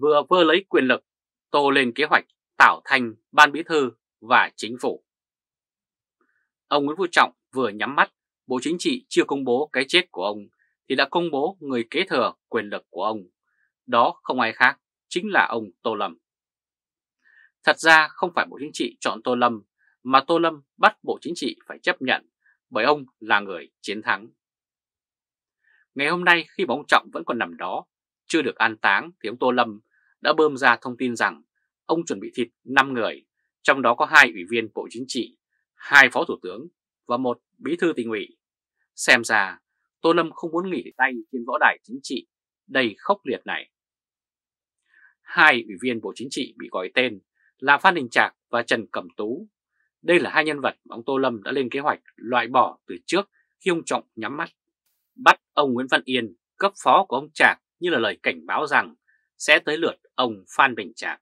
vừa vơ lấy quyền lực, tô lên kế hoạch tạo thành ban bí thư và chính phủ. Ông Nguyễn Phú Trọng vừa nhắm mắt, Bộ Chính trị chưa công bố cái chết của ông thì đã công bố người kế thừa quyền lực của ông. Đó không ai khác, chính là ông Tô Lâm. Thật ra không phải Bộ Chính trị chọn Tô Lâm, mà Tô Lâm bắt Bộ Chính trị phải chấp nhận bởi ông là người chiến thắng. Ngày hôm nay khi bóng Trọng vẫn còn nằm đó, chưa được an táng thì ông Tô Lâm đã bơm ra thông tin rằng ông chuẩn bị thịt 5 người, trong đó có hai ủy viên Bộ Chính trị, hai phó thủ tướng và một bí thư tỉnh ủy. Xem ra Tô Lâm không muốn nghỉ tay trên võ đài chính trị đầy khốc liệt này. Hai ủy viên Bộ Chính trị bị gọi tên là Phan Đình Trạc và Trần Cẩm Tú. Đây là hai nhân vật mà ông Tô Lâm đã lên kế hoạch loại bỏ từ trước khi ông Trọng nhắm mắt. Bắt ông Nguyễn Văn Yên, cấp phó của ông Trạc như là lời cảnh báo rằng sẽ tới lượt ông Phan Bình Trạc.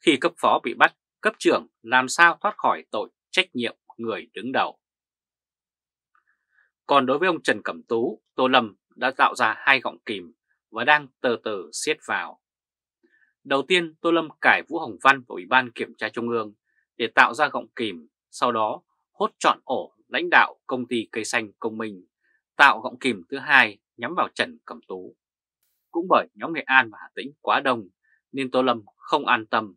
Khi cấp phó bị bắt, cấp trưởng làm sao thoát khỏi tội trách nhiệm người đứng đầu. Còn đối với ông Trần Cẩm Tú, Tô Lâm đã tạo ra hai gọng kìm và đang từ từ siết vào. Đầu tiên, Tô Lâm cải Vũ Hồng Văn vào Ủy ban Kiểm tra Trung ương để tạo ra gọng kìm, sau đó hốt trọn ổ lãnh đạo công ty cây xanh công minh, tạo gọng kìm thứ hai nhắm vào Trần Cẩm Tú. Cũng bởi nhóm Nghệ An và Hà Tĩnh quá đông nên Tô Lâm không an tâm.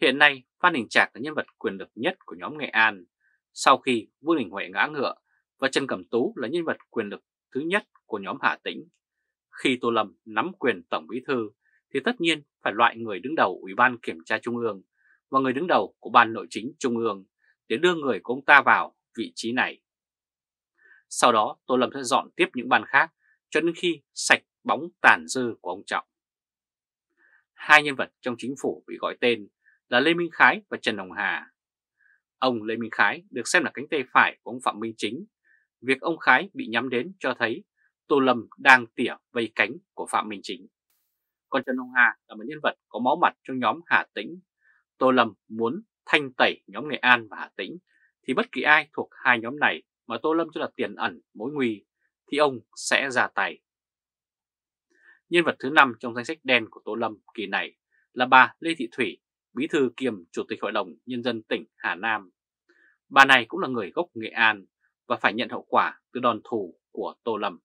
Hiện nay, Phan Đình Trạc là nhân vật quyền lực nhất của nhóm Nghệ An. Sau khi Vương Đình Huệ ngã ngựa và Trần Cẩm Tú là nhân vật quyền lực thứ nhất của nhóm Hà Tĩnh. Khi Tô Lâm nắm quyền Tổng Bí Thư thì tất nhiên phải loại người đứng đầu Ủy ban Kiểm tra Trung ương và người đứng đầu của Ban Nội chính Trung ương để đưa người của ông ta vào vị trí này. Sau đó Tô Lâm sẽ dọn tiếp những ban khác cho đến khi sạch bóng tàn dư của ông Trọng. Hai nhân vật trong chính phủ bị gọi tên là Lê Minh Khái và Trần Hồng Hà. Ông Lê Minh Khái được xem là cánh tay phải của ông Phạm Minh Chính. Việc ông Khái bị nhắm đến cho thấy Tô Lâm đang tỉa vây cánh của Phạm Minh Chính. Còn Trần Hồng Hà là một nhân vật có máu mặt trong nhóm Hà Tĩnh. Tô Lâm muốn thanh tẩy nhóm Nghệ An và Hà Tĩnh thì bất kỳ ai thuộc hai nhóm này mà Tô Lâm cho là tiền ẩn mối nguy thì ông sẽ ra tay. Nhân vật thứ năm trong danh sách đen của Tô Lâm kỳ này là bà Lê Thị Thủy, bí thư kiêm chủ tịch Hội đồng Nhân dân tỉnh Hà Nam. Bà này cũng là người gốc Nghệ An và phải nhận hậu quả từ đòn thù của Tô Lâm.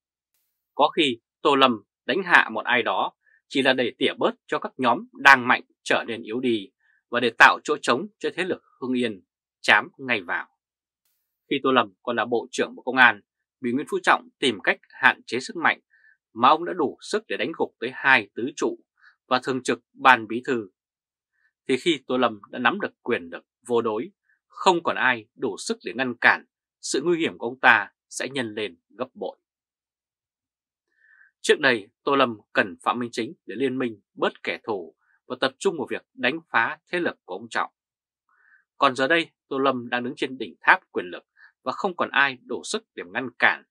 Có khi Tô Lâm đánh hạ một ai đó chỉ là để tỉa bớt cho các nhóm đang mạnh trở nên yếu đi và để tạo chỗ trống cho thế lực Hưng Yên chám ngay vào. Khi Tô Lâm còn là Bộ trưởng Bộ Công an, bị Nguyễn Phú Trọng tìm cách hạn chế sức mạnh mà ông đã đủ sức để đánh gục tới hai tứ trụ và thường trực ban bí thư. Thì khi Tô Lâm đã nắm được quyền lực vô đối, không còn ai đủ sức để ngăn cản, sự nguy hiểm của ông ta sẽ nhân lên gấp bội. Trước đây, Tô Lâm cần Phạm Minh Chính để liên minh bớt kẻ thù và tập trung vào việc đánh phá thế lực của ông Trọng. Còn giờ đây, Tô Lâm đang đứng trên đỉnh tháp quyền lực và không còn ai đủ sức để ngăn cản,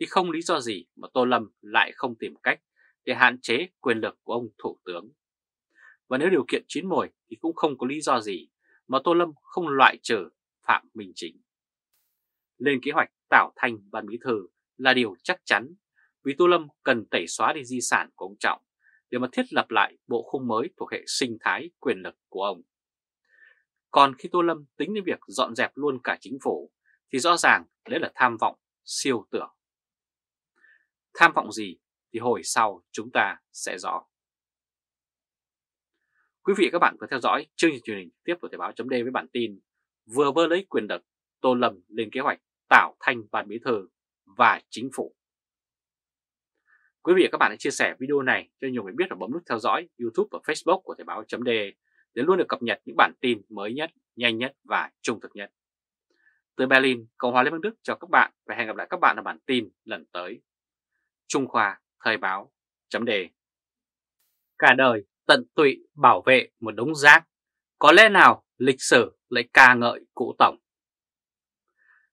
thì không lý do gì mà Tô Lâm lại không tìm cách để hạn chế quyền lực của ông Thủ tướng. Và nếu điều kiện chín mồi thì cũng không có lý do gì mà Tô Lâm không loại trừ Phạm Minh Chính. Lên kế hoạch tạo thành ban bí thư là điều chắc chắn, vì Tô Lâm cần tẩy xóa đi di sản của ông Trọng để mà thiết lập lại bộ khung mới thuộc hệ sinh thái quyền lực của ông. Còn khi Tô Lâm tính đến việc dọn dẹp luôn cả chính phủ thì rõ ràng đấy là tham vọng siêu tưởng. Tham vọng gì thì hồi sau chúng ta sẽ rõ. Quý vị và các bạn vừa theo dõi chương trình truyền hình tiếp của Thời báo chấm với bản tin vừa vơ lấy quyền lực Tô Lâm lên kế hoạch tạo thành ban bí thư và chính phủ. Quý vị và các bạn hãy chia sẻ video này cho nhiều người biết và bấm nút theo dõi YouTube và Facebook của Thời báo chấm để luôn được cập nhật những bản tin mới nhất, nhanh nhất và trung thực nhất. Từ Berlin, Cộng hòa Liên bang Đức chào các bạn và hẹn gặp lại các bạn ở bản tin lần tới. Trung Khoa Thời báo chấm đề Cả đời tận tụy bảo vệ một đống rác, có lẽ nào lịch sử lại ca ngợi cụ Tổng.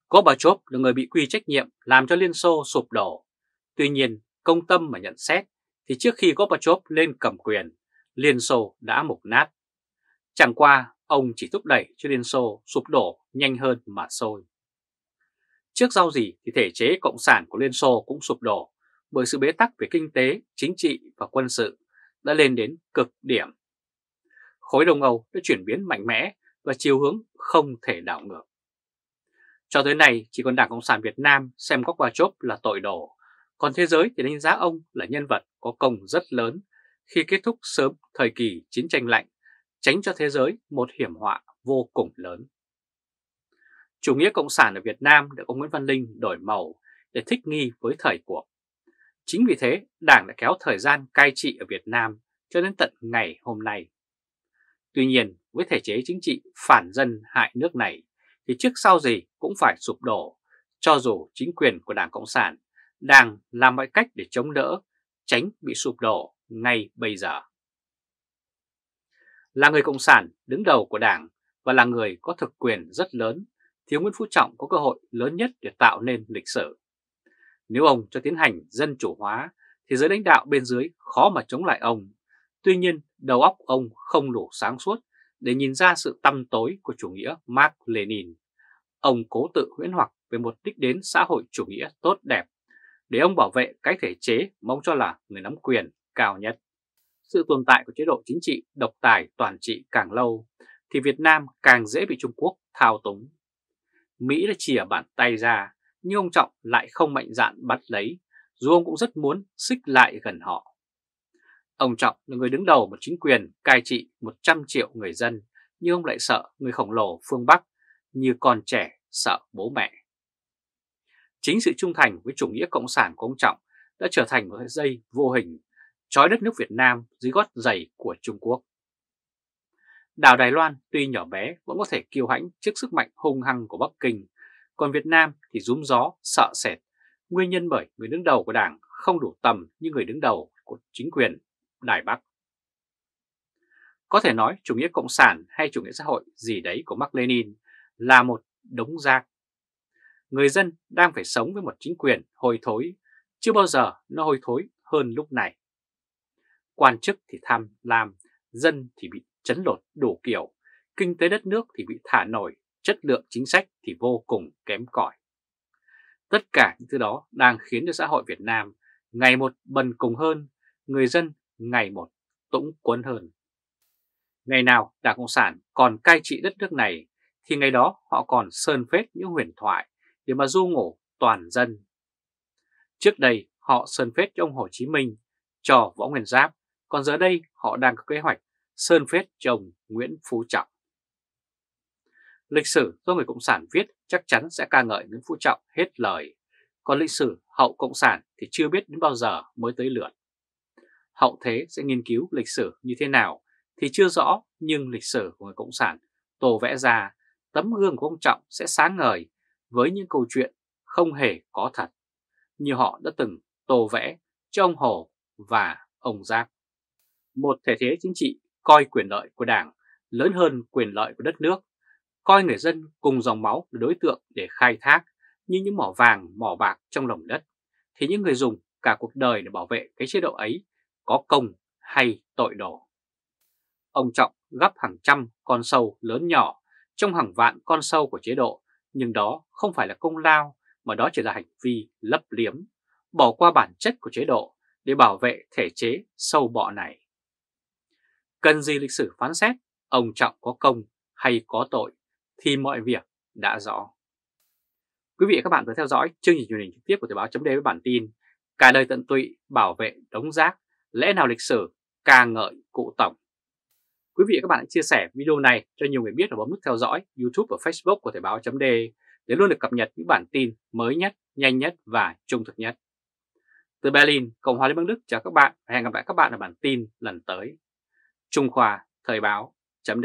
Gorbachev là người bị quy trách nhiệm làm cho Liên Xô sụp đổ. Tuy nhiên, công tâm mà nhận xét thì trước khi Gorbachev lên cầm quyền, Liên Xô đã mục nát. Chẳng qua, ông chỉ thúc đẩy cho Liên Xô sụp đổ nhanh hơn mà sôi. Trước sau gì thì thể chế cộng sản của Liên Xô cũng sụp đổ bởi sự bế tắc về kinh tế, chính trị và quân sự đã lên đến cực điểm khối Đông Âu đã chuyển biến mạnh mẽ và chiều hướng không thể đảo ngược. Cho tới nay chỉ còn Đảng Cộng sản Việt Nam xem Gorbachev là tội đồ, còn thế giới thì đánh giá ông là nhân vật có công rất lớn khi kết thúc sớm thời kỳ chiến tranh lạnh, tránh cho thế giới một hiểm họa vô cùng lớn. Chủ nghĩa Cộng sản ở Việt Nam được ông Nguyễn Văn Linh đổi màu để thích nghi với thời cuộc. Chính vì thế, Đảng đã kéo thời gian cai trị ở Việt Nam cho đến tận ngày hôm nay. Tuy nhiên, với thể chế chính trị phản dân hại nước này, thì trước sau gì cũng phải sụp đổ, cho dù chính quyền của Đảng Cộng sản đang làm mọi cách để chống đỡ, tránh bị sụp đổ ngay bây giờ. Là người Cộng sản đứng đầu của Đảng và là người có thực quyền rất lớn, thiếu Nguyễn Phú Trọng có cơ hội lớn nhất để tạo nên lịch sử. Nếu ông cho tiến hành dân chủ hóa, thì giới lãnh đạo bên dưới khó mà chống lại ông. Tuy nhiên, đầu óc ông không đủ sáng suốt để nhìn ra sự tăm tối của chủ nghĩa Mark Lenin. Ông cố tự huyễn hoặc về một đích đến xã hội chủ nghĩa tốt đẹp để ông bảo vệ cái thể chế mà ông cho là người nắm quyền cao nhất. Sự tồn tại của chế độ chính trị độc tài toàn trị càng lâu thì Việt Nam càng dễ bị Trung Quốc thao túng. Mỹ đã chìa bàn tay ra nhưng ông Trọng lại không mạnh dạn bắt lấy dù ông cũng rất muốn xích lại gần họ. Ông Trọng là người đứng đầu một chính quyền cai trị 100 triệu người dân nhưng ông lại sợ người khổng lồ phương Bắc như con trẻ sợ bố mẹ. Chính sự trung thành với chủ nghĩa cộng sản của ông Trọng đã trở thành một dây vô hình trói đất nước Việt Nam dưới gót giày của Trung Quốc. Đảo Đài Loan tuy nhỏ bé vẫn có thể kiêu hãnh trước sức mạnh hung hăng của Bắc Kinh, còn Việt Nam thì rúm gió, sợ sệt, nguyên nhân bởi người đứng đầu của đảng không đủ tầm như người đứng đầu của chính quyền Đài Bắc. Có thể nói chủ nghĩa cộng sản hay chủ nghĩa xã hội gì đấy của Mark Lenin là một đống rác. Người dân đang phải sống với một chính quyền hôi thối, chưa bao giờ nó hôi thối hơn lúc này. Quan chức thì tham lam, dân thì bị chấn lột đủ kiểu, kinh tế đất nước thì bị thả nổi, chất lượng chính sách thì vô cùng kém cỏi. Tất cả những thứ đó đang khiến cho xã hội Việt Nam ngày một bần cùng hơn, người dân ngày một tũng quấn hơn. Ngày nào Đảng Cộng sản còn cai trị đất nước này thì ngày đó họ còn sơn phết những huyền thoại để mà du ngủ toàn dân. Trước đây họ sơn phết cho ông Hồ Chí Minh, cho Võ Nguyên Giáp, còn giờ đây họ đang có kế hoạch sơn phết cho ông Nguyễn Phú Trọng. Lịch sử do người Cộng sản viết chắc chắn sẽ ca ngợi Nguyễn Phú Trọng hết lời, còn lịch sử hậu Cộng sản thì chưa biết đến bao giờ mới tới lượt. Hậu thế sẽ nghiên cứu lịch sử như thế nào thì chưa rõ nhưng lịch sử của người Cộng sản tổ vẽ ra tấm gương của ông Trọng sẽ sáng ngời với những câu chuyện không hề có thật như họ đã từng tô vẽ cho ông Hồ và ông Giác. Một thể chế chính trị coi quyền lợi của Đảng lớn hơn quyền lợi của đất nước, coi người dân cùng dòng máu là đối tượng để khai thác như những mỏ vàng, mỏ bạc trong lòng đất, thì những người dùng cả cuộc đời để bảo vệ cái chế độ ấy có công hay tội đổ? Ông Trọng gấp hàng trăm con sâu lớn nhỏ trong hàng vạn con sâu của chế độ, nhưng đó không phải là công lao mà đó chỉ là hành vi lấp liếm, bỏ qua bản chất của chế độ để bảo vệ thể chế sâu bọ này. Cần gì lịch sử phán xét ông Trọng có công hay có tội thì mọi việc đã rõ. Quý vị và các bạn vừa theo dõi chương trình truyền hình trực tiếp của Thời báo chấm với bản tin Cả đời tận tụy bảo vệ đống rác, lẽ nào lịch sử ca ngợi cụ Tổng. Quý vị và các bạn hãy chia sẻ video này cho nhiều người biết và bấm nút theo dõi YouTube và Facebook của Thời báo chấm để luôn được cập nhật những bản tin mới nhất, nhanh nhất và trung thực nhất. Từ Berlin, Cộng hòa Liên bang Đức chào các bạn và hẹn gặp lại các bạn ở bản tin lần tới. Trung Khoa Thời báo chấm